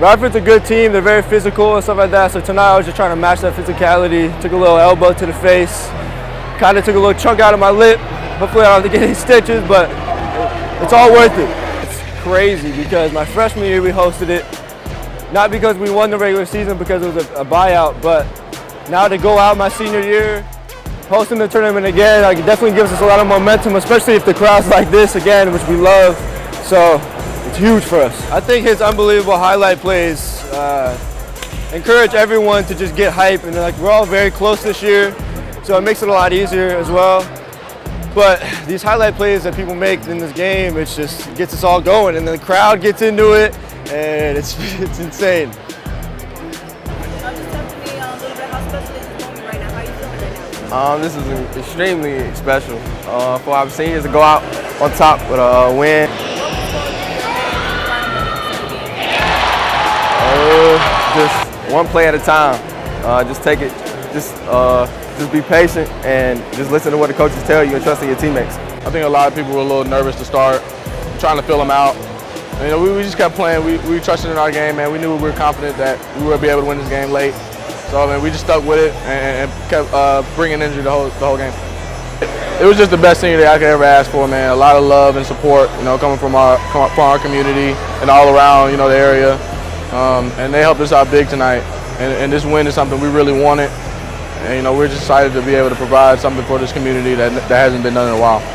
Radford's a good team. They're very physical and stuff like that. So tonight I was just trying to match that physicality. Took a little elbow to the face. Kind of took a little chunk out of my lip. Hopefully I don't have to get any stitches, but it's all worth it. It's crazy because my freshman year we hosted it. Not because we won the regular season because it was a, a buyout, but now to go out my senior year, hosting the tournament again, like, it definitely gives us a lot of momentum, especially if the crowd's like this again, which we love. So it's huge for us. I think his unbelievable highlight plays uh, encourage everyone to just get hype, and like we're all very close this year, so it makes it a lot easier as well. But these highlight plays that people make in this game, it just gets us all going, and the crowd gets into it, and it's it's insane. Um, this is extremely special uh, for our seniors to go out on top with a win. Just one play at a time. Uh, just take it, just uh, just be patient and just listen to what the coaches tell you and trust in your teammates. I think a lot of people were a little nervous to start, trying to fill them out. You know, we, we, just kept playing. We, we trusted in our game, man. We knew we were confident that we would be able to win this game late. So I mean, we just stuck with it and, and kept uh, bringing energy the whole, the whole game. It was just the best thing that I could ever ask for, man. A lot of love and support, you know, coming from our from our community and all around, you know, the area. Um, and they helped us out big tonight. And, and, this win is something we really wanted. And you know, we're just excited to be able to provide something for this community that that hasn't been done in a while.